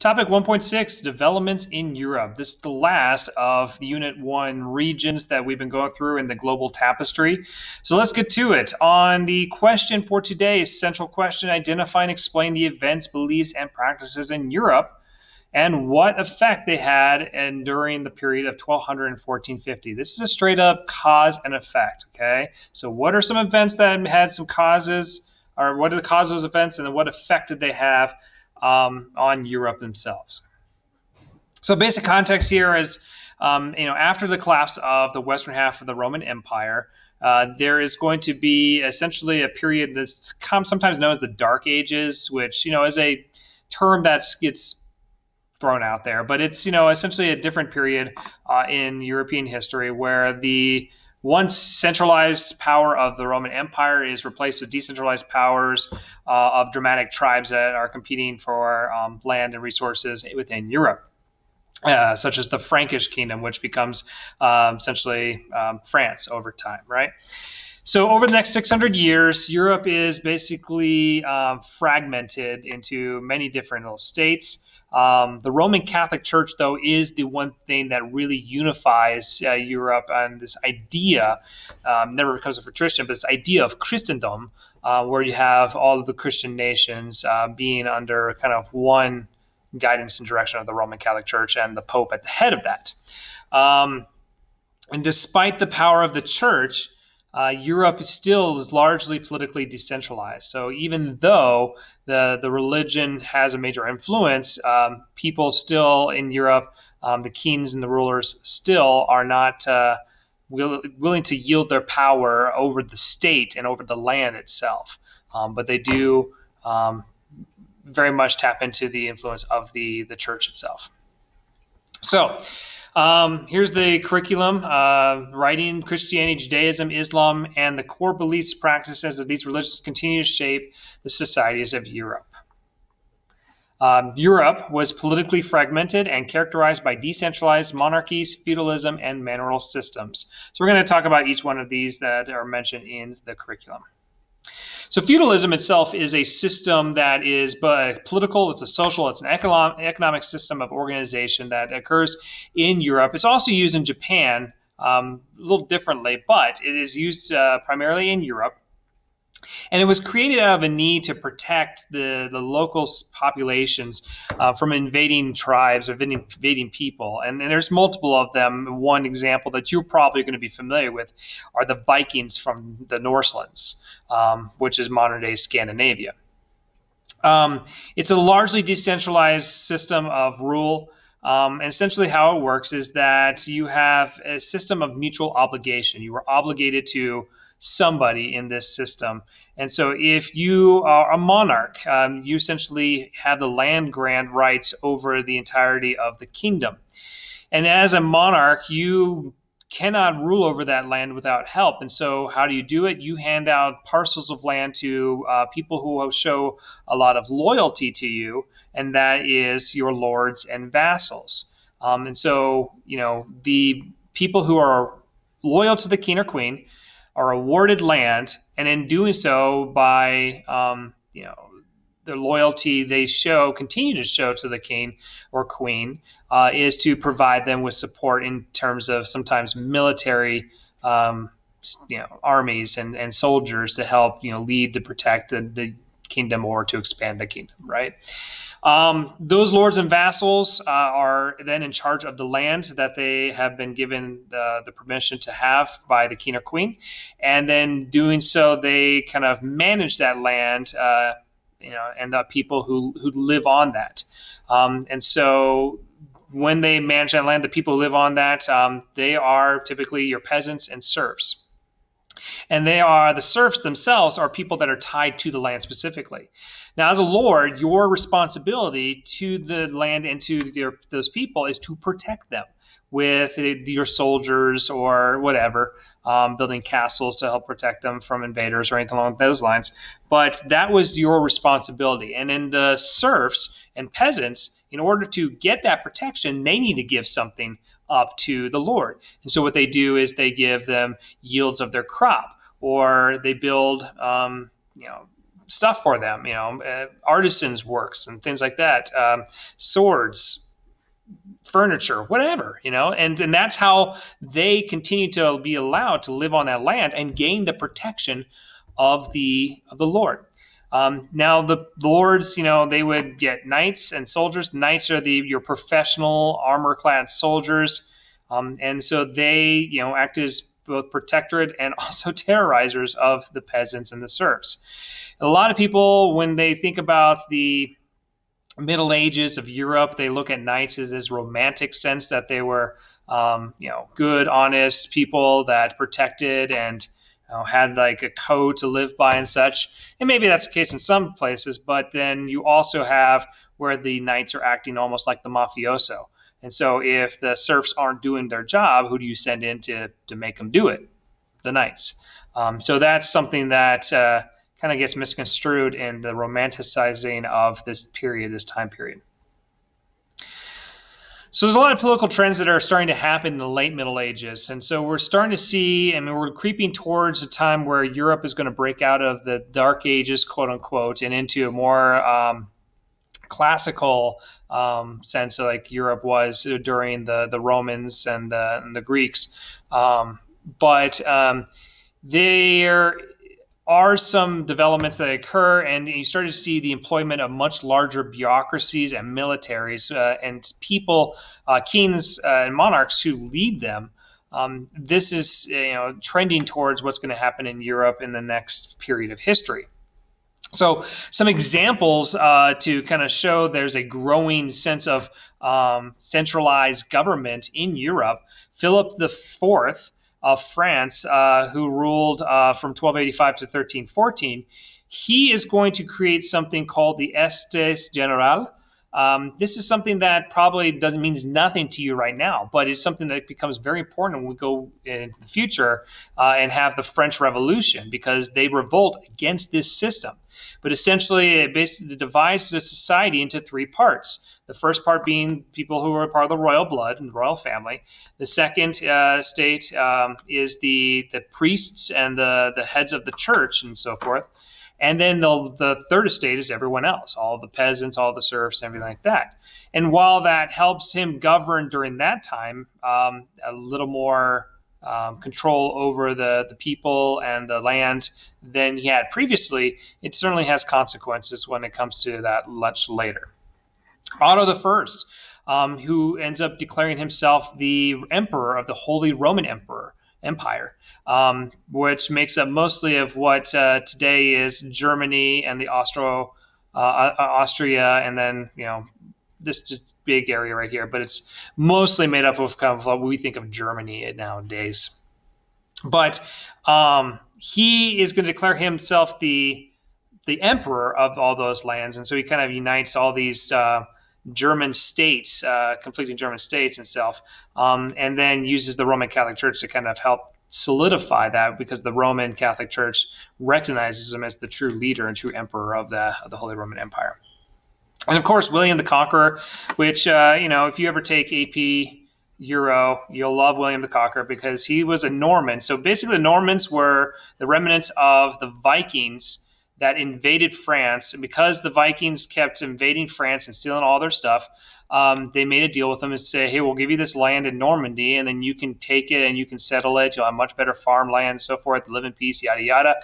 Topic 1.6 Developments in Europe. This is the last of Unit 1 regions that we've been going through in the global tapestry. So let's get to it. On the question for today's central question identify and explain the events, beliefs, and practices in Europe and what effect they had and during the period of 1200 and 1450. This is a straight up cause and effect. Okay. So, what are some events that had some causes, or what are the causes of events, and then what effect did they have? Um, on Europe themselves. So, basic context here is, um, you know, after the collapse of the western half of the Roman Empire, uh, there is going to be essentially a period that's sometimes known as the Dark Ages, which you know is a term that gets thrown out there, but it's you know essentially a different period uh, in European history where the once centralized power of the Roman Empire is replaced with decentralized powers uh, of Germanic tribes that are competing for um, land and resources within Europe. Uh, such as the Frankish kingdom, which becomes um, essentially um, France over time, right? So, over the next 600 years, Europe is basically uh, fragmented into many different little states. Um, the Roman Catholic Church, though, is the one thing that really unifies uh, Europe and this idea, um, never becomes a patrician, but this idea of Christendom, uh, where you have all of the Christian nations uh, being under kind of one guidance and direction of the Roman Catholic Church and the Pope at the head of that. Um, and despite the power of the church, uh, Europe still is largely politically decentralized. So even though the the religion has a major influence, um, people still in Europe, um, the kings and the rulers still are not uh, will, willing to yield their power over the state and over the land itself. Um, but they do um, very much tap into the influence of the the church itself. So. Um, here's the curriculum uh, writing, Christianity, Judaism, Islam, and the core beliefs, practices of these religions continue to shape the societies of Europe. Um, Europe was politically fragmented and characterized by decentralized monarchies, feudalism, and manorial systems. So, we're going to talk about each one of these that are mentioned in the curriculum. So feudalism itself is a system that is but political, it's a social, it's an economic, economic system of organization that occurs in Europe. It's also used in Japan um, a little differently, but it is used uh, primarily in Europe. And it was created out of a need to protect the, the local populations uh, from invading tribes or invading people. And, and, there's multiple of them. One example that you're probably going to be familiar with are the Vikings from the Norselands um, which is modern day Scandinavia. Um, it's a largely decentralized system of rule. Um, and essentially, how it works is that you have a system of mutual obligation. You are obligated to somebody in this system. And so, if you are a monarch, um, you essentially have the land grant rights over the entirety of the kingdom. And as a monarch, you cannot rule over that land without help. And so, how do you do it? You hand out parcels of land to uh, people who show a lot of loyalty to you, and that is your lords and vassals. Um, and so, you know, the people who are loyal to the king or queen are awarded land, and in doing so, by um, you know the loyalty they show, continue to show to the king or queen, uh, is to provide them with support in terms of sometimes military, um, you know, armies and, and soldiers to help, you know, lead to protect the, the kingdom or to expand the kingdom, right? Um, those lords and vassals uh, are then in charge of the land that they have been given the, the permission to have by the king or queen. And then doing so, they kind of manage that land uh, you know, and the people who who live on that. Um, and so when they manage that land, the people who live on that, um, they are typically your peasants and serfs. And they are the serfs themselves are people that are tied to the land specifically. Now, as a lord, your responsibility to the land and to your, those people is to protect them with your soldiers or whatever, um, building castles to help protect them from invaders or anything along those lines. But that was your responsibility. And in the serfs and peasants, in order to get that protection, they need to give something up to the Lord. And so what they do is they give them yields of their crop, or they build, um, you know, stuff for them, you know, uh, artisans' works and things like that, um, swords, furniture, whatever, you know, and and that's how they continue to be allowed to live on that land and gain the protection of the of the Lord. Um, now the lords, you know, they would get knights and soldiers. Knights are the your professional armor-clad soldiers, um, and so they, you know, act as both protectorate and also terrorizers of the peasants and the serfs. A lot of people, when they think about the Middle Ages of Europe, they look at knights as this romantic sense that they were, um, you know, good, honest people that protected and you know, had like a code to live by and such. And maybe that's the case in some places, but then you also have where the knights are acting almost like the mafioso. And so if the serfs aren't doing their job, who do you send in to, to make them do it? The knights. Um, so that's something that uh, kind of gets misconstrued in the romanticizing of this period, this time period. So there's a lot of political trends that are starting to happen in the late Middle Ages, and so we're starting to see, I mean, we're creeping towards a time where Europe is going to break out of the Dark Ages, quote unquote, and into a more um, classical um, sense, like Europe was during the the Romans and the, and the Greeks. Um, but um, there are some developments that occur, and you start to see the employment of much larger bureaucracies and militaries uh, and people, uh, kings uh, and monarchs who lead them. Um, this is you know trending towards what's going to happen in Europe in the next period of history. So, some examples uh, to kind of show there's a growing sense of um, centralized government in Europe. Philip IV of France, uh, who ruled uh, from 1285 to 1314, he is going to create something called the Estates General. Um, this is something that probably doesn't means nothing to you right now, but it's something that becomes very important when we go into the future uh, and have the French Revolution because they revolt against this system. But essentially, it basically divides the society into three parts. The first part being people who are part of the royal blood and the royal family. The second uh, state um, is the the priests and the the heads of the church and so forth. And then the, the third estate is everyone else, all the peasants, all the serfs, everything like that. And while that helps him govern during that time, um, a little more um, control over the, the people and the land than he had previously, it certainly has consequences when it comes to that much later. Otto the First, um, who ends up declaring himself the emperor of the Holy Roman Emperor Empire, um, which makes up mostly of what uh, today is Germany and the Austro uh, uh Austria, and then you know this just big area right here, but it's mostly made up of kind of what we think of Germany nowadays. But um, he is going to declare himself the the emperor of all those lands, and so he kind of unites all these uh, German states, uh, conflicting German states itself, um, and then uses the Roman Catholic Church to kind of help solidify that because the Roman Catholic Church recognizes him as the true leader and true emperor of the of the Holy Roman Empire. And of course, William the Conqueror, which uh, you know, if you ever take AP Euro, you'll love William the Conqueror because he was a Norman. So basically, the Normans were the remnants of the Vikings that invaded France. And because the Vikings kept invading France and stealing all their stuff, um, they made a deal with them and say, hey, we'll give you this land in Normandy, and then you can take it and you can settle it. You'll have much better farmland so forth, live in peace, yada, yada,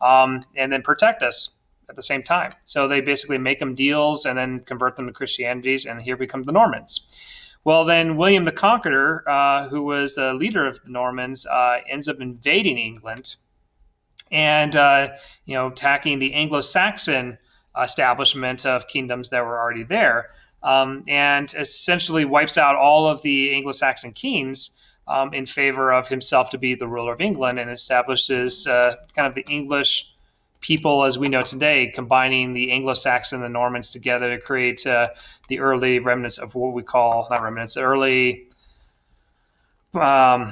um, and then protect us at the same time. So they basically make them deals and then convert them to Christianities, and here become the Normans. Well, then William the Conqueror, uh, who was the leader of the Normans, uh, ends up invading England and uh, you know attacking the Anglo-Saxon establishment of kingdoms that were already there, um, and essentially wipes out all of the Anglo-Saxon kings. Um, in favor of himself to be the ruler of England and establishes uh, kind of the English people as we know today, combining the Anglo-Saxon and the Normans together to create uh, the early remnants of what we call not remnants, early um,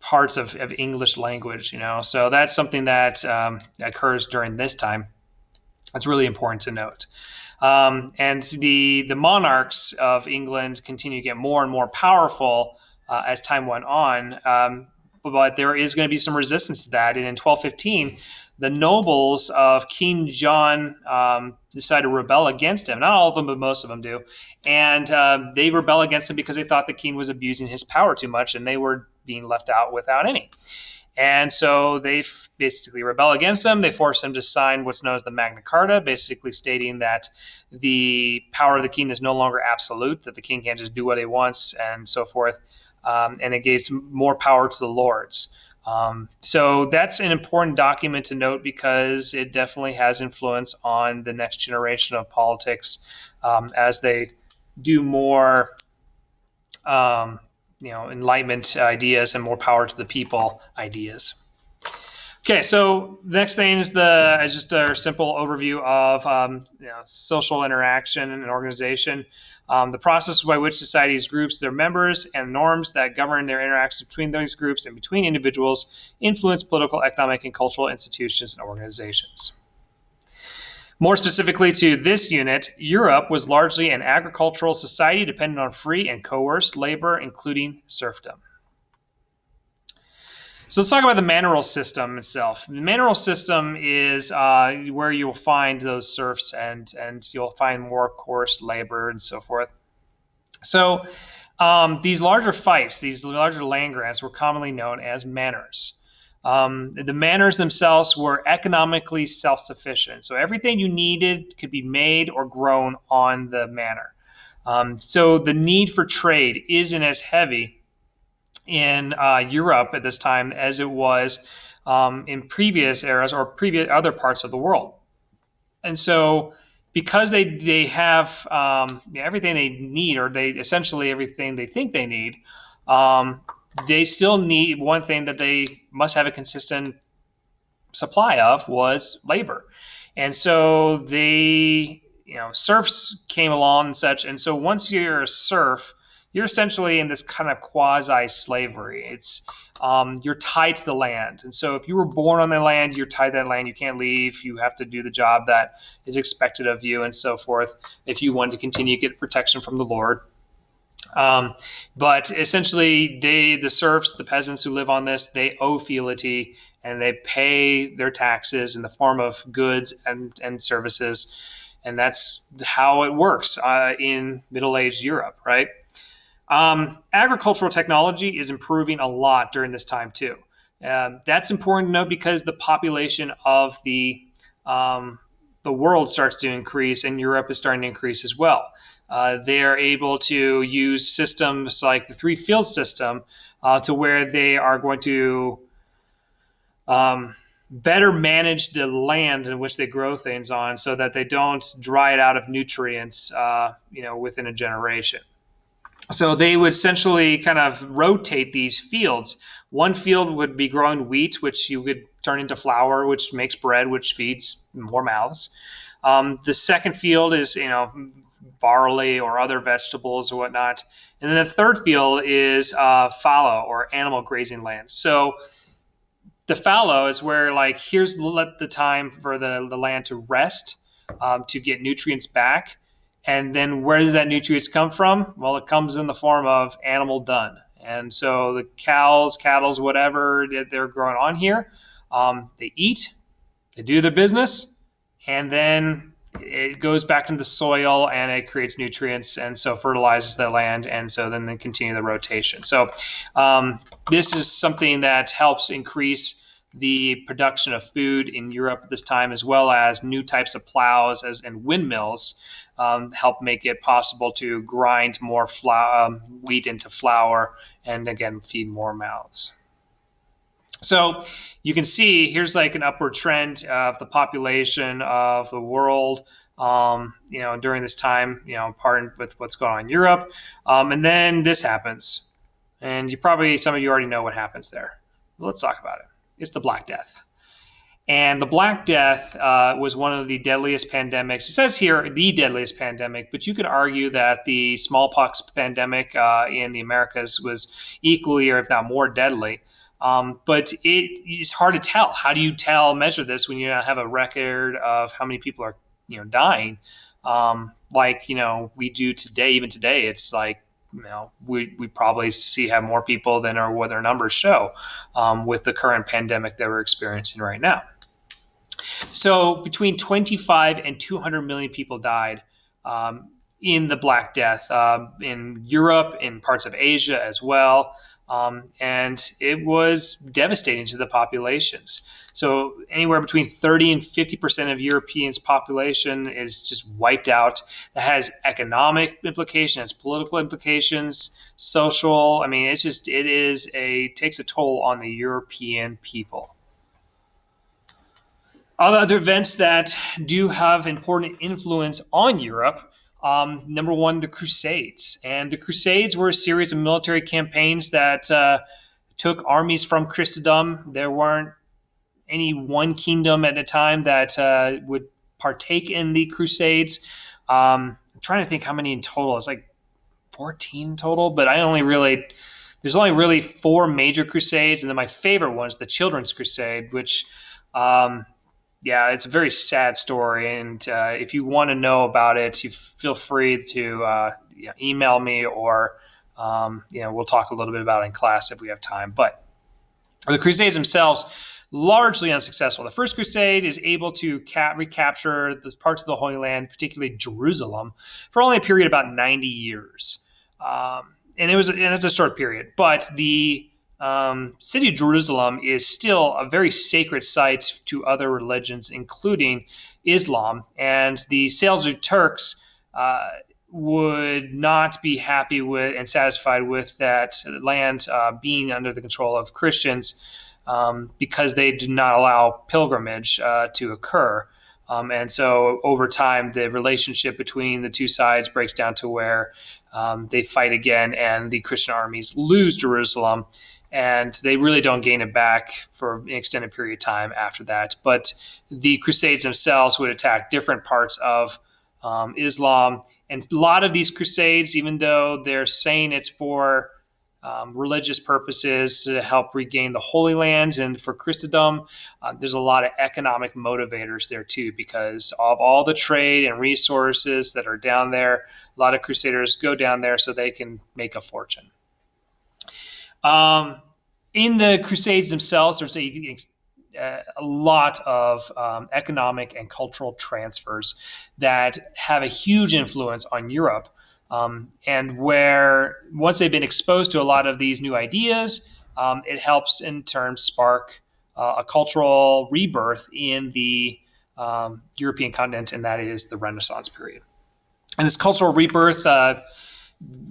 parts of, of English language. You know, so that's something that um, occurs during this time. That's really important to note. Um, and the the monarchs of England continue to get more and more powerful uh, as time went on. Um, but there is going to be some resistance to that. And in 1215, the nobles of King John um, decide to rebel against him. Not all of them, but most of them do. And uh, they rebel against him because they thought the king was abusing his power too much and they were being left out without any. And so they basically rebel against him. They force him to sign what's known as the Magna Carta, basically stating that the power of the king is no longer absolute, that the king can't just do what he wants and so forth. Um, and it gives more power to the lords. Um, so that's an important document to note because it definitely has influence on the next generation of politics um, as they do more, um, you know, enlightenment ideas and more power to the people ideas. Okay, so next thing is the is just a simple overview of um, you know, social interaction and organization. Um, the process by which societies groups their members and norms that govern their interactions between those groups and between individuals influence political, economic, and cultural institutions and organizations. More specifically to this unit, Europe was largely an agricultural society dependent on free and coerced labor, including serfdom. So let's talk about the manorial system itself. The manorial system is uh, where you'll find those serfs and and you'll find more coerced labor and so forth. So um, these larger fiefs, these larger land grants, were commonly known as manors. Um, the manors themselves were economically self-sufficient, so everything you needed could be made or grown on the manor. Um, so the need for trade isn't as heavy in uh, Europe at this time as it was um, in previous eras or previous other parts of the world. And so, because they they have um, everything they need, or they essentially everything they think they need, um, they still need one thing that they must have a consistent supply of was labor. And so they, you know, serfs came along and such. And so once you're a serf, you're essentially in this kind of quasi slavery. It's um, you're tied to the land, and so if you were born on the land, you're tied to that land. You can't leave. You have to do the job that is expected of you, and so forth. If you want to continue to get protection from the Lord. Um, but essentially, they, the serfs, the peasants who live on this, they owe fealty and they pay their taxes in the form of goods and, and services. And that's how it works uh, in Middle Age Europe, right? Um, agricultural technology is improving a lot during this time too. Um, that's important to note because the population of the um, the world starts to increase, and Europe is starting to increase as well. Uh, they are able to use systems like the three field system uh, to where they are going to um, better manage the land in which they grow things on so that they don't dry it out of nutrients uh, you know within a generation so they would essentially kind of rotate these fields. One field would be growing wheat, which you could turn into flour, which makes bread, which feeds more mouths. Um, the second field is, you know, barley or other vegetables or whatnot. And then the third field is uh, fallow or animal grazing land. So the fallow is where, like, here's let the time for the, the land to rest, um, to get nutrients back and then where does that nutrients come from? Well, it comes in the form of animal dung. And so the cows, cattle's, whatever that they're growing on here, um, they eat, they do their business, and then it goes back into the soil and it creates nutrients and so fertilizes the land and so then they continue the rotation. So um, this is something that helps increase the production of food in Europe at this time, as well as new types of plows as, and windmills um, help make it possible to grind more um, wheat into flour and again feed more mouths. So you can see here's like an upward trend of the population of the world. Um, you know, during this time, you know, part with what's going on in Europe, um, and then this happens, and you probably some of you already know what happens there. Let's talk about it. It's the Black Death. And the Black Death uh, was one of the deadliest pandemics. It says here the deadliest pandemic, but you could argue that the smallpox pandemic uh, in the Americas was equally, or if not more, deadly. Um, but it is hard to tell. How do you tell, measure this when you don't have a record of how many people are, you know, dying? Um, like you know we do today. Even today, it's like you know, we, we probably see have more people than our what our numbers show um, with the current pandemic that we're experiencing right now. So between 25 and 200 million people died um, in the Black Death um, in Europe, in parts of Asia as well. Um, and it was devastating to the populations. So anywhere between 30 and 50 percent of Europeans' population is just wiped out. That has economic implications, political implications, social. I mean, it's just it is a takes a toll on the European people. Other events that do have important influence on Europe um, number one, the Crusades. And the Crusades were a series of military campaigns that uh, took armies from Christendom. There weren't any one kingdom at a time that uh, would partake in the Crusades. Um, I'm trying to think how many in total. It's like 14 total, but I only really, there's only really four major Crusades. And then my favorite one is the Children's Crusade, which. Um, yeah, it's a very sad story. And uh, if you want to know about it, you feel free to uh, you know, email me or um, you know we'll talk a little bit about it in class if we have time. But the Crusades themselves largely unsuccessful. The First Crusade is able to cap- recapture the parts of the Holy Land, particularly Jerusalem, for only a period about 90 years. Um, and it was and it's a short period, but the um, city of Jerusalem is still a very sacred site to other religions, including Islam. And the Seljuk Turks uh, would not be happy with and satisfied with that land uh, being under the control of Christians um, because they do not allow pilgrimage uh, to occur. Um, and so over time, the relationship between the two sides breaks down to where um, they fight again, and the Christian armies lose Jerusalem and they really don't gain it back for an extended period of time after that. But the Crusades themselves would attack different parts of um, Islam, and a lot of these Crusades, even though they're saying it's for um, religious purposes to help regain the Holy Land and for Christendom, uh, there's a lot of economic motivators there too, because of all the trade and resources that are down there. A lot of Crusaders go down there so they can make a fortune. Um, in the Crusades themselves, there's a, a lot of um, economic and cultural transfers that have a huge influence on Europe. Um, and where once they've been exposed to a lot of these new ideas, um, it helps in turn spark uh, a cultural rebirth in the um, European continent, and that is the Renaissance period. And this cultural rebirth uh,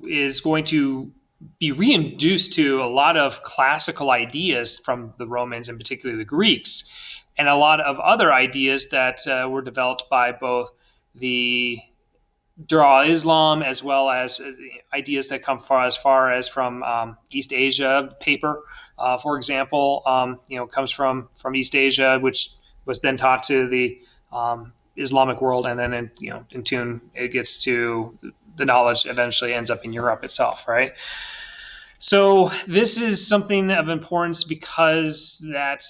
is going to be reintroduced to a lot of classical ideas from the Romans and particularly the Greeks, and a lot of other ideas that uh, were developed by both the Dar Islam as well as uh, ideas that come far as far as from um, East Asia. Paper, uh, for example, um, you know, comes from from East Asia, which was then taught to the um, Islamic world, and then in, you know, in tune it gets to the knowledge eventually ends up in Europe itself, right? So this is something of importance because that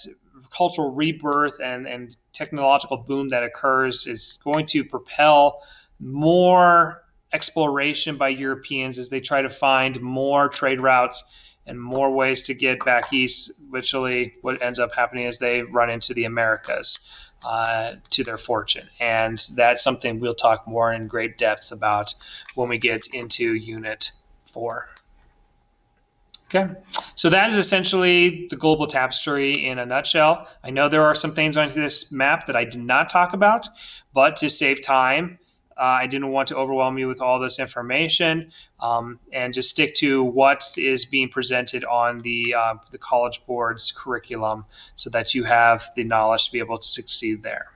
cultural rebirth and, and technological boom that occurs is going to propel more exploration by Europeans as they try to find more trade routes and more ways to get back east. Literally, what ends up happening is they run into the Americas uh, to their fortune. And that's something we'll talk more in great depth about when we get into Unit 4. Okay, so that is essentially the global tapestry in a nutshell. I know there are some things on this map that I did not talk about, but to save time, uh, I didn't want to overwhelm you with all this information um, and just stick to what is being presented on the, uh, the College Board's curriculum so that you have the knowledge to be able to succeed there.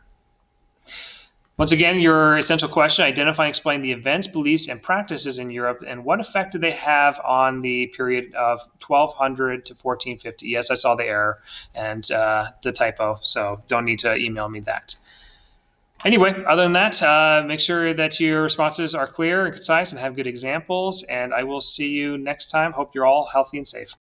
Once again, your essential question, identify and explain the events, beliefs, and practices in Europe, and what effect do they have on the period of 1200 to 1450? Yes, I saw the error and uh, the typo, so don't need to email me that. Anyway, other than that, uh, make sure that your responses are clear and concise and have good examples, and I will see you next time. Hope you're all healthy and safe.